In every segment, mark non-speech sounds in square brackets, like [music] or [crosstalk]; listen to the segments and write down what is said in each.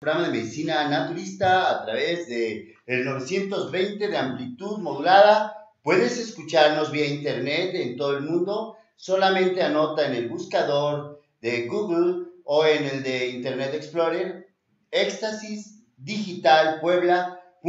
programa de medicina naturista a través de el 920 de amplitud modulada. Puedes escucharnos vía internet en todo el mundo. Solamente anota en el buscador de Google o en el de Internet Explorer éxtasis digital puebla.mx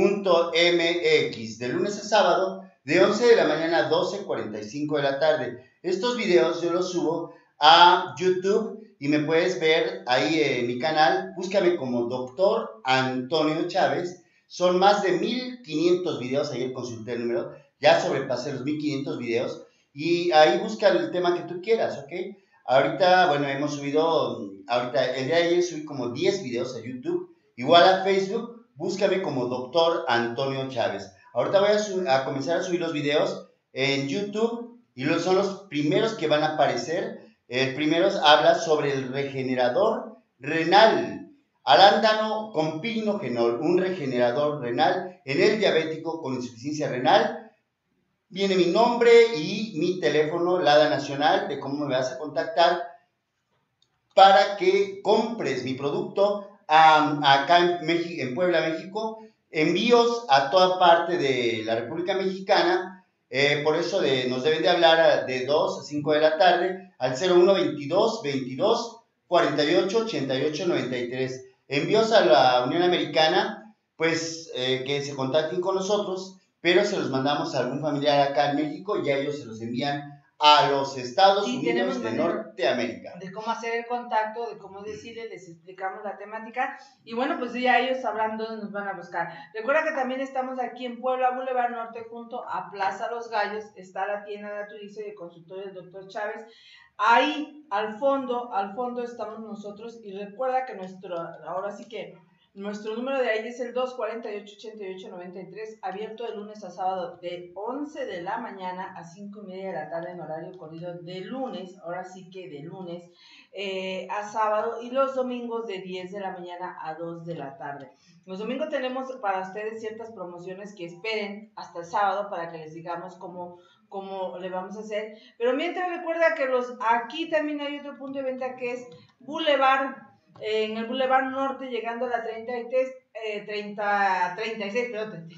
de lunes a sábado de 11 de la mañana a 12.45 de la tarde. Estos videos yo los subo a YouTube y me puedes ver ahí en mi canal. Búscame como Doctor Antonio Chávez. Son más de 1500 videos, ayer consulté el número, ya sobrepasé los 1500 videos. Y ahí busca el tema que tú quieras, ¿ok? Ahorita, bueno, hemos subido, ahorita el día de ayer subí como 10 videos a YouTube. Igual a Facebook, búscame como Doctor Antonio Chávez. Ahorita voy a, a comenzar a subir los videos en YouTube y son los primeros que van a aparecer el primero habla sobre el regenerador renal, arándano con pignogenol, un regenerador renal en el diabético con insuficiencia renal. Viene mi nombre y mi teléfono, LADA Nacional, de cómo me vas a contactar para que compres mi producto acá en Puebla, México. Envíos a toda parte de la República Mexicana. Eh, por eso de, nos deben de hablar de 2 a 5 de la tarde al 01 22 22 48 88 93. Envíos a la Unión Americana, pues eh, que se contacten con nosotros, pero se los mandamos a algún familiar acá en México y a ellos se los envían a los Estados Unidos de Norteamérica. De cómo hacer el contacto, de cómo decirles, les explicamos la temática y bueno, pues ya ellos hablando nos van a buscar. Recuerda que también estamos aquí en Puebla, Boulevard Norte, junto a Plaza Los Gallos, está la tienda naturista y el consultorio del doctor Chávez. Ahí, al fondo, al fondo estamos nosotros y recuerda que nuestro, ahora sí que nuestro número de ahí es el 248-8893, abierto de lunes a sábado de 11 de la mañana a 5 y media de la tarde en horario corrido de lunes, ahora sí que de lunes eh, a sábado y los domingos de 10 de la mañana a 2 de la tarde. Los domingos tenemos para ustedes ciertas promociones que esperen hasta el sábado para que les digamos cómo, cómo le vamos a hacer. Pero mientras recuerda que los aquí también hay otro punto de venta que es Boulevard en el Boulevard Norte, llegando a la 33, eh, 30, 36, perdón,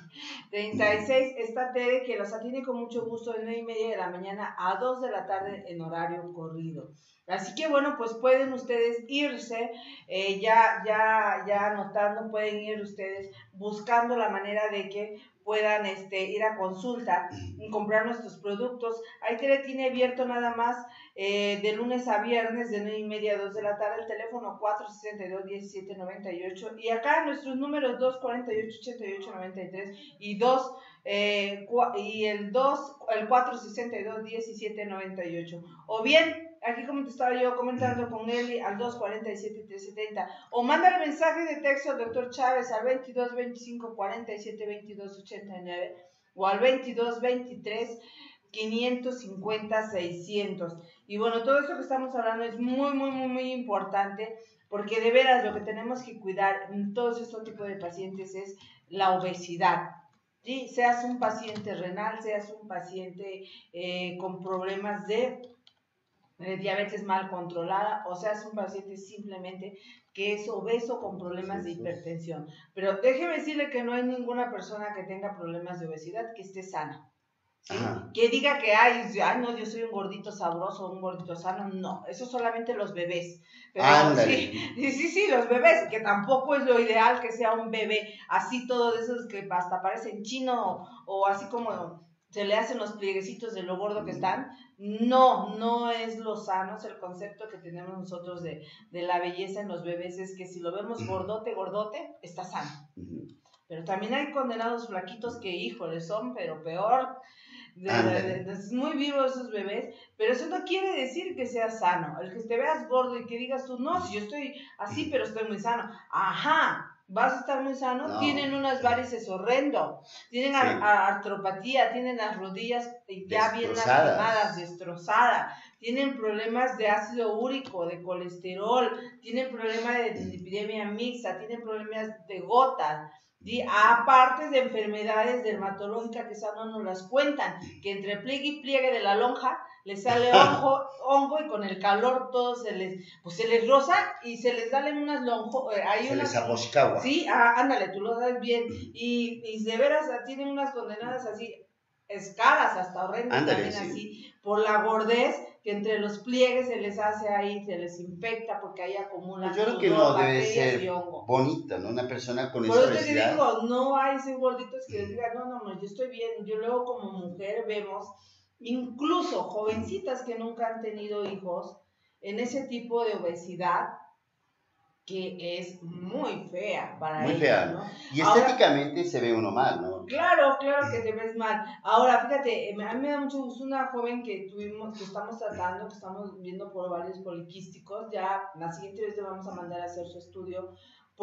36, está Tere, que los atiende con mucho gusto de 9 y media de la mañana a 2 de la tarde en horario corrido. Así que bueno, pues pueden ustedes irse, eh, ya, ya, ya anotando, pueden ir ustedes buscando la manera de que puedan este, ir a consulta y comprar nuestros productos. Te tiene abierto nada más eh, de lunes a viernes de 9 y media a 2 de la tarde el teléfono 462-1798 y acá nuestros números 248-8893 y 2 eh, y el 2 el 462-1798 o bien aquí como te estaba yo comentando con Eli al 247-370 o manda el mensaje de texto al doctor Chávez al 22 25 47 22 89 o al 22 23 550 600 y bueno todo esto que estamos hablando es muy muy muy muy importante porque de veras lo que tenemos que cuidar en todos estos tipos de pacientes es la obesidad ¿sí? seas un paciente renal seas un paciente eh, con problemas de diabetes mal controlada, o sea, es un paciente simplemente que es obeso con problemas de hipertensión. Pero déjeme decirle que no hay ninguna persona que tenga problemas de obesidad que esté sana. Que diga que ay, ay, no, yo soy un gordito sabroso, un gordito sano, no, eso solamente los bebés. Pero [laughs] sí, sí, sí, los bebés, que tampoco es lo ideal que sea un bebé así todo de esos que hasta parecen chino o así como se le hacen los plieguecitos de lo gordo que están. No, no es lo sano, es el concepto que tenemos nosotros de, la belleza en los bebés, es que si lo vemos gordote, gordote, está sano. Pero también hay condenados flaquitos que, híjole, son, pero peor. es muy vivo esos bebés, pero eso no quiere decir que sea sano. El que te veas gordo y que digas tú, no, si yo estoy así, pero estoy muy sano. Ajá, vas a estar muy sano, tienen unas varices horrendo, tienen artropatía, tienen las rodillas ya bien lastimadas, destrozadas, tienen problemas de ácido úrico, de colesterol, tienen problemas de dislipidemia mixta, tienen problemas de gotas, aparte de enfermedades dermatológicas que no nos las cuentan, que entre pliegue y pliegue de la lonja les sale [laughs] hongo, hongo y con el calor todo se les, pues se les roza y se les salen unas lonjo, eh, hay Se unas, les aboscagua. sí, ah, ándale, tú lo sabes bien, y, y de veras ah, tienen unas condenadas así, escaras hasta horrendas Ándale, también sí. así, por la gordez que entre los pliegues se les hace ahí, se les infecta porque ahí acumulan Pues yo creo que no debe ser. Bonita, ¿no? Una persona con Por eso te digo, no hay ese gorditos que digan, no, no, no, yo estoy bien. Yo luego como mujer vemos, incluso jovencitas que nunca han tenido hijos, en ese tipo de obesidad que es muy fea para Muy ellos, fea. ¿no? Y Ahora- estéticamente se ve uno mal, ¿no? Claro, claro que te ves mal. Ahora, fíjate, eh, a mí me da mucho gusto una joven que tuvimos, que estamos tratando, que estamos viendo por varios poliquísticos. Ya la siguiente vez le vamos a mandar a hacer su estudio,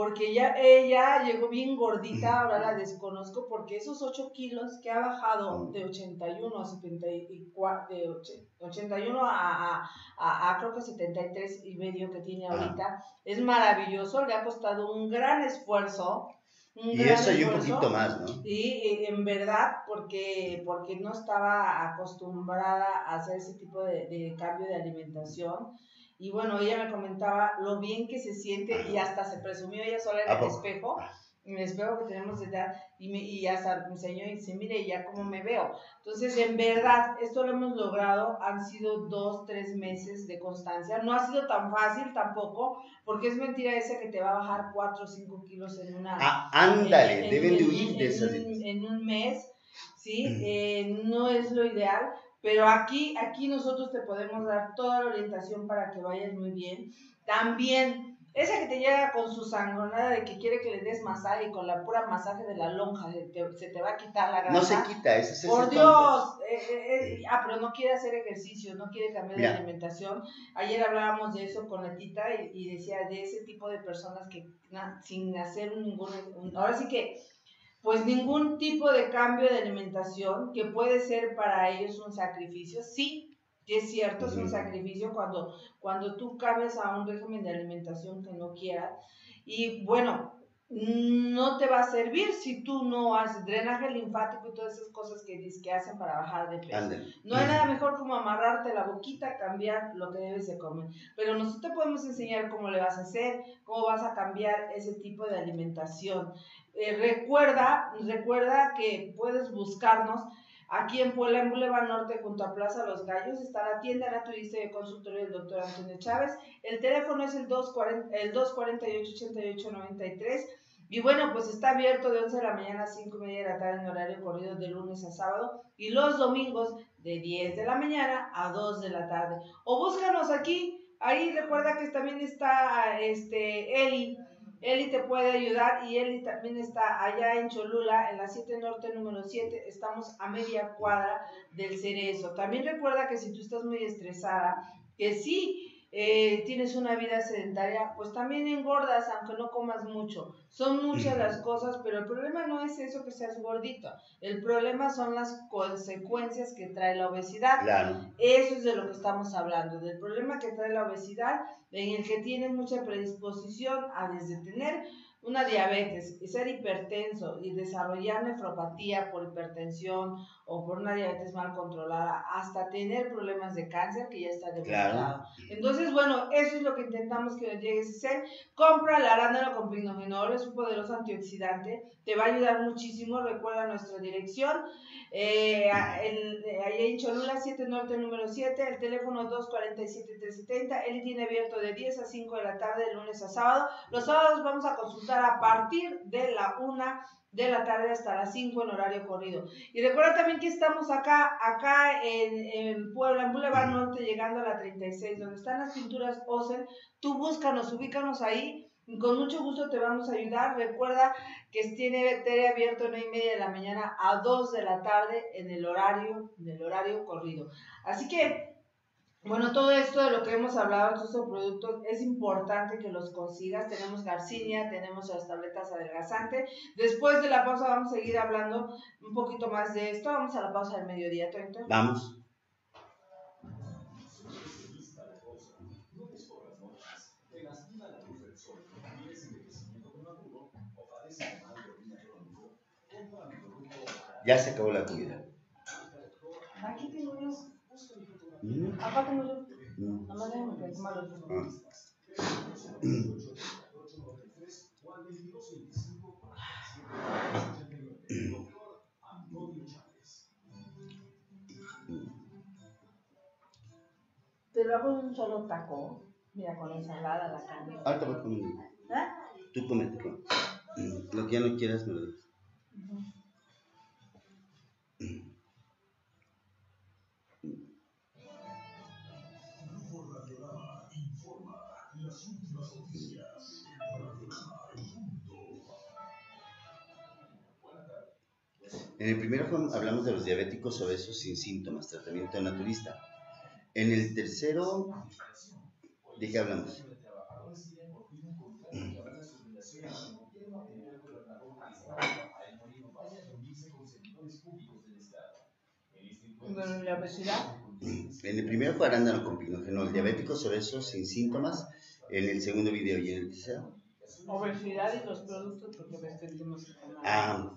porque ya ella llegó bien gordita, ahora la desconozco, porque esos 8 kilos que ha bajado de 81 a 74, de och- 81 a, a, a, a creo que 73 y medio que tiene ahorita, es maravilloso, le ha costado un gran esfuerzo. un Y gran eso y un poquito más, ¿no? Sí, eh, en verdad, porque, porque no estaba acostumbrada a hacer ese tipo de, de cambio de alimentación. Y bueno, ella me comentaba lo bien que se siente y hasta se presumió ella sola en ¿A el espejo, en el espejo que tenemos de edad, y, me, y hasta me enseñó y dice, mire ya cómo me veo. Entonces, en verdad, esto lo hemos logrado, han sido dos, tres meses de constancia. No ha sido tan fácil tampoco, porque es mentira esa que te va a bajar cuatro o cinco kilos en una Ah, ándale, en- deben de en- huir de esas. En un mes, ¿sí? Eh, no es lo ideal, pero aquí, aquí nosotros te podemos dar toda la orientación para que vayas muy bien. También, esa que te llega con su sangonada de que quiere que le des masaje y con la pura masaje de la lonja se te, se te va a quitar la grasa. No se quita, ese es Por. Dios, eh, eh, eh, ah, pero no quiere hacer ejercicio, no quiere cambiar Mira. de alimentación. Ayer hablábamos de eso con la tita y, y decía de ese tipo de personas que na- sin hacer ningún, un- ahora sí que, pues ningún tipo de cambio de alimentación que puede ser para ellos un sacrificio, sí. que Es cierto, es un sacrificio cuando, cuando tú cambias a un régimen de alimentación que no quieras. Y bueno, no te va a servir si tú no haces drenaje linfático y todas esas cosas que, que hacen para bajar de peso. No hay nada mejor como amarrarte la boquita, cambiar lo que debes de comer. Pero nosotros te podemos enseñar cómo le vas a hacer, cómo vas a cambiar ese tipo de alimentación. Eh, recuerda, recuerda que puedes buscarnos aquí en Puebla, en Boulevard Norte, junto a Plaza Los Gallos, está la tienda naturista y el consultorio del doctor Antonio Chávez. El teléfono es el 240 el 248-8893. Y bueno, pues está abierto de 11 de la mañana a 5 y media de la tarde en horario corrido de lunes a sábado y los domingos de 10 de la mañana a 2 de la tarde. O búscanos aquí, ahí recuerda que también está este Eli. Eli te puede ayudar y Eli también está allá en Cholula, en la 7 Norte número 7. Estamos a media cuadra del Cerezo. También recuerda que si tú estás muy estresada, que sí eh, tienes una vida sedentaria, pues también engordas aunque no comas mucho. Son muchas las cosas, pero el problema no es eso que seas gordito. El problema son las consecuencias que trae la obesidad. Claro. Eso es de lo que estamos hablando, del problema que trae la obesidad, en el que tiene mucha predisposición a desde tener una diabetes y ser hipertenso y desarrollar nefropatía por hipertensión o por una diabetes mal controlada, hasta tener problemas de cáncer que ya está demostrado. Entonces, bueno, eso es lo que intentamos que nos llegues a hacer. Compra el arándano con pignogenol, es un poderoso antioxidante, te va a ayudar muchísimo. Recuerda nuestra dirección, eh, en, ahí en Cholula 7 Norte número 7, el teléfono 247-370. Él tiene abierto de 10 a 5 de la tarde, de lunes a sábado. Los sábados vamos a consultar a partir de la 1 de la tarde hasta las 5 en horario corrido. Y recuerda también que estamos acá, acá en, en Puebla, en Boulevard Norte, llegando a la 36, donde están las pinturas Osen. Tú búscanos, ubícanos ahí. Con mucho gusto te vamos a ayudar. Recuerda que tiene tele abierto de 9 y media de la mañana a 2 de la tarde en el horario, en el horario corrido. Así que, bueno, todo esto de lo que hemos hablado, todos estos productos, es importante que los consigas. Tenemos Garcinia, tenemos las tabletas adelgazante. Después de la pausa vamos a seguir hablando un poquito más de esto. Vamos a la pausa del mediodía, Tonto. Vamos. Ya se acabó la comida. Aquí tengo yo. Acá tengo yo. mm, Nada más déjame que malo. ah. Te lo hago en un solo taco. Mira, con ensalada, la carne. Ahorita voy comiendo. ¿Eh? Tú comete, come. Mm, Lo que ya no quieras, me lo das. En el primero hablamos de los diabéticos obesos sin síntomas, tratamiento naturista. En el tercero, ¿de qué hablamos? Bueno, la obesidad. En el primero fue arándano con pinógeno, diabéticos obesos sin síntomas. En el segundo video y en el tercero. Obesidad y los productos, porque ves que. Ah,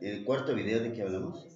el cuarto video, ¿de qué hablamos?